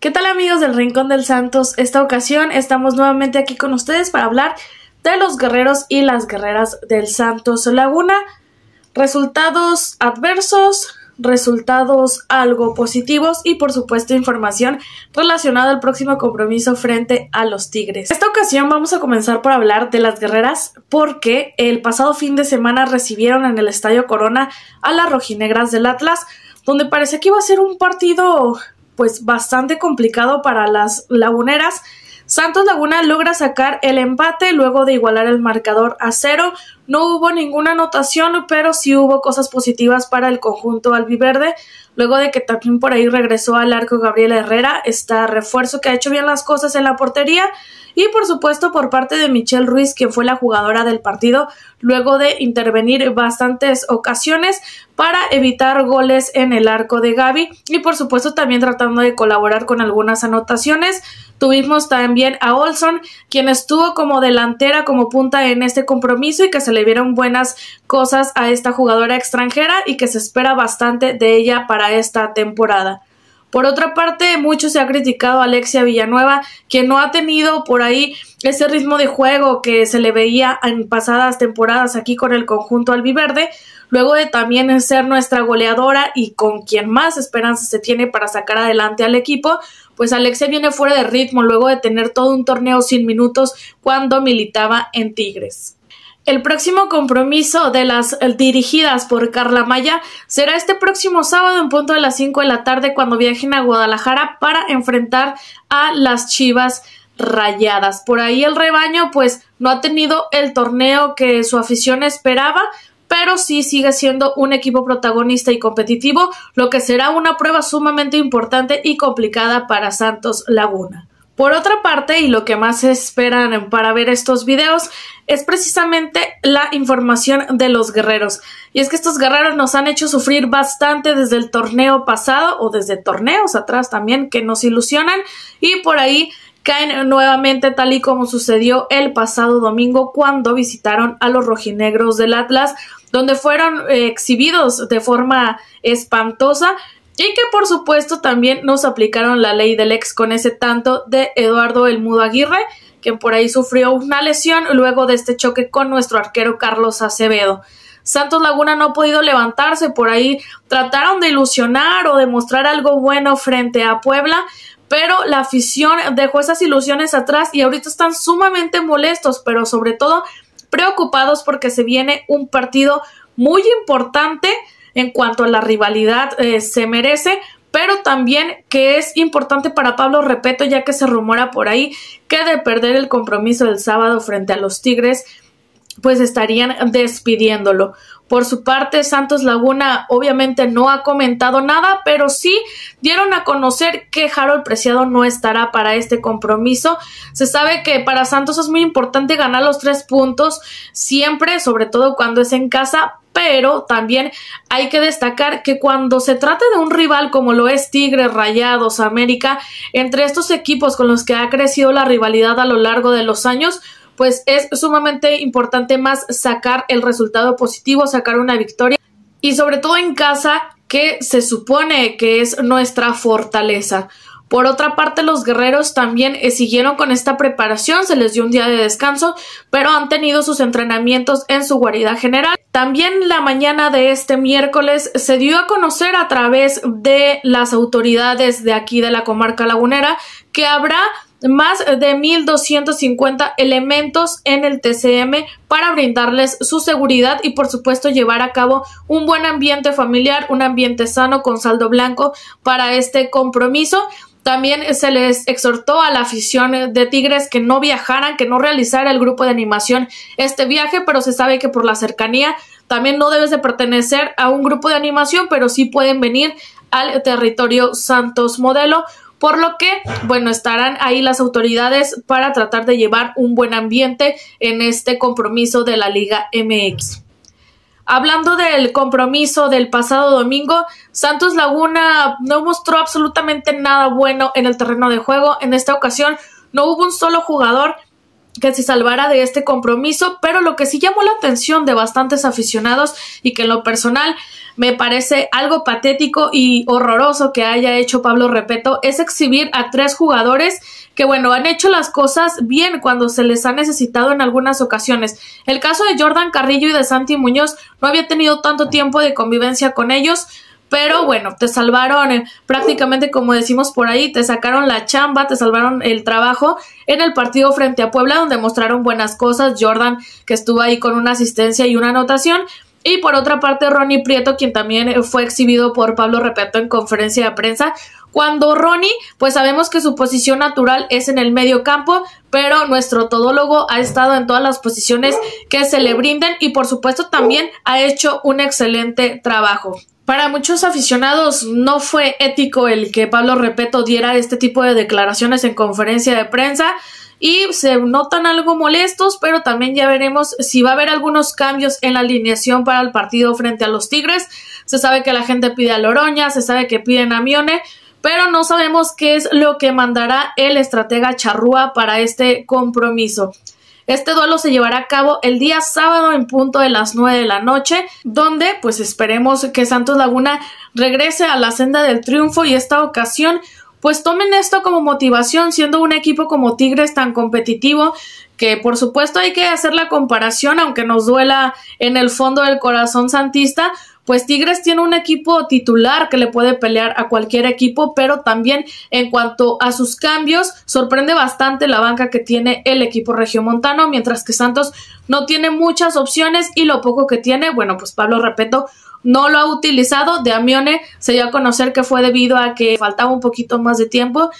¿Qué tal amigos del Rincón del Santos? Esta ocasión estamos nuevamente aquí con ustedes para hablar de los guerreros y las guerreras del Santos Laguna. Resultados adversos, resultados algo positivos y por supuesto información relacionada al próximo compromiso frente a los Tigres. Esta ocasión vamos a comenzar por hablar de las guerreras porque el pasado fin de semana recibieron en el Estadio Corona a las rojinegras del Atlas donde parece que iba a ser un partido pues bastante complicado para las laguneras. Santos Laguna logra sacar el empate luego de igualar el marcador a cero. No hubo ninguna anotación, pero sí hubo cosas positivas para el conjunto albiverde. Luego de que también por ahí regresó al arco Gabriel Herrera, está refuerzo que ha hecho bien las cosas en la portería y por supuesto por parte de Michelle Ruiz, quien fue la jugadora del partido, luego de intervenir bastantes ocasiones para evitar goles en el arco de Gaby y por supuesto también tratando de colaborar con algunas anotaciones. Tuvimos también a Olson, quien estuvo como delantera, como punta en este compromiso y que se le vieron buenas cosas a esta jugadora extranjera y que se espera bastante de ella para esta temporada. Por otra parte, mucho se ha criticado a Alexia Villanueva, quien no ha tenido por ahí ese ritmo de juego que se le veía en pasadas temporadas aquí con el conjunto albiverde, luego de también ser nuestra goleadora y con quien más esperanza se tiene para sacar adelante al equipo, pues Alexia viene fuera de ritmo luego de tener todo un torneo sin minutos cuando militaba en Tigres. El próximo compromiso de las eh, dirigidas por Carla Maya será este próximo sábado en punto de las 5 de la tarde cuando viajen a Guadalajara para enfrentar a las Chivas Rayadas. Por ahí el rebaño pues no ha tenido el torneo que su afición esperaba, pero sí sigue siendo un equipo protagonista y competitivo, lo que será una prueba sumamente importante y complicada para Santos Laguna. Por otra parte, y lo que más esperan para ver estos videos es precisamente la información de los guerreros. Y es que estos guerreros nos han hecho sufrir bastante desde el torneo pasado o desde torneos atrás también que nos ilusionan y por ahí caen nuevamente tal y como sucedió el pasado domingo cuando visitaron a los rojinegros del Atlas donde fueron eh, exhibidos de forma espantosa y que por supuesto también nos aplicaron la ley del ex con ese tanto de Eduardo El Mudo Aguirre, quien por ahí sufrió una lesión luego de este choque con nuestro arquero Carlos Acevedo. Santos Laguna no ha podido levantarse, por ahí trataron de ilusionar o de mostrar algo bueno frente a Puebla, pero la afición dejó esas ilusiones atrás y ahorita están sumamente molestos, pero sobre todo preocupados porque se viene un partido muy importante en cuanto a la rivalidad eh, se merece, pero también que es importante para Pablo Repeto, ya que se rumora por ahí que de perder el compromiso del sábado frente a los Tigres, pues estarían despidiéndolo. Por su parte, Santos Laguna obviamente no ha comentado nada, pero sí dieron a conocer que Harold Preciado no estará para este compromiso. Se sabe que para Santos es muy importante ganar los tres puntos siempre, sobre todo cuando es en casa, pero también hay que destacar que cuando se trata de un rival como lo es Tigres, Rayados, América, entre estos equipos con los que ha crecido la rivalidad a lo largo de los años, pues es sumamente importante más sacar el resultado positivo, sacar una victoria y sobre todo en casa que se supone que es nuestra fortaleza. Por otra parte, los guerreros también eh, siguieron con esta preparación, se les dio un día de descanso, pero han tenido sus entrenamientos en su guarida general. También la mañana de este miércoles se dio a conocer a través de las autoridades de aquí de la comarca lagunera que habrá más de 1.250 elementos en el TCM para brindarles su seguridad y por supuesto llevar a cabo un buen ambiente familiar, un ambiente sano con saldo blanco para este compromiso. También se les exhortó a la afición de Tigres que no viajaran, que no realizara el grupo de animación este viaje, pero se sabe que por la cercanía también no debes de pertenecer a un grupo de animación, pero sí pueden venir al territorio Santos Modelo, por lo que, bueno, estarán ahí las autoridades para tratar de llevar un buen ambiente en este compromiso de la Liga MX. Hablando del compromiso del pasado domingo, Santos Laguna no mostró absolutamente nada bueno en el terreno de juego. En esta ocasión no hubo un solo jugador que se salvara de este compromiso, pero lo que sí llamó la atención de bastantes aficionados y que en lo personal me parece algo patético y horroroso que haya hecho Pablo Repeto es exhibir a tres jugadores que bueno, han hecho las cosas bien cuando se les ha necesitado en algunas ocasiones. El caso de Jordan Carrillo y de Santi Muñoz no había tenido tanto tiempo de convivencia con ellos, pero bueno, te salvaron eh, prácticamente como decimos por ahí, te sacaron la chamba, te salvaron el trabajo en el partido frente a Puebla donde mostraron buenas cosas, Jordan que estuvo ahí con una asistencia y una anotación. Y por otra parte, Ronnie Prieto, quien también fue exhibido por Pablo Repeto en conferencia de prensa. Cuando Ronnie, pues sabemos que su posición natural es en el medio campo, pero nuestro todólogo ha estado en todas las posiciones que se le brinden y por supuesto también ha hecho un excelente trabajo. Para muchos aficionados no fue ético el que Pablo Repeto diera este tipo de declaraciones en conferencia de prensa y se notan algo molestos, pero también ya veremos si va a haber algunos cambios en la alineación para el partido frente a los Tigres. Se sabe que la gente pide a Loroña, se sabe que piden a Mione, pero no sabemos qué es lo que mandará el estratega Charrúa para este compromiso. Este duelo se llevará a cabo el día sábado en punto de las 9 de la noche, donde pues esperemos que Santos Laguna regrese a la senda del triunfo y esta ocasión pues tomen esto como motivación, siendo un equipo como Tigres tan competitivo, que por supuesto hay que hacer la comparación, aunque nos duela en el fondo del corazón santista, pues Tigres tiene un equipo titular que le puede pelear a cualquier equipo, pero también en cuanto a sus cambios, sorprende bastante la banca que tiene el equipo regiomontano, mientras que Santos no tiene muchas opciones y lo poco que tiene, bueno, pues Pablo Repeto no lo ha utilizado. De Amione se dio a conocer que fue debido a que faltaba un poquito más de tiempo,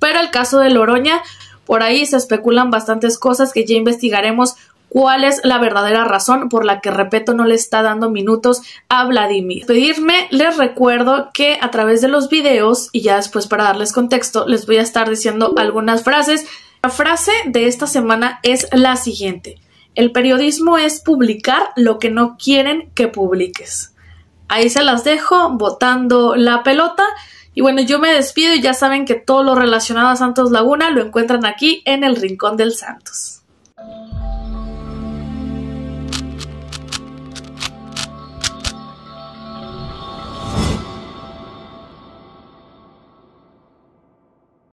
pero el caso de Loroña, por ahí se especulan bastantes cosas que ya investigaremos cuál es la verdadera razón por la que Repeto no le está dando minutos a Vladimir. Pedirme, les recuerdo que a través de los videos y ya después para darles contexto les voy a estar diciendo algunas frases. La frase de esta semana es la siguiente. El periodismo es publicar lo que no quieren que publiques. Ahí se las dejo botando la pelota. Y bueno, yo me despido y ya saben que todo lo relacionado a Santos Laguna lo encuentran aquí en el Rincón del Santos.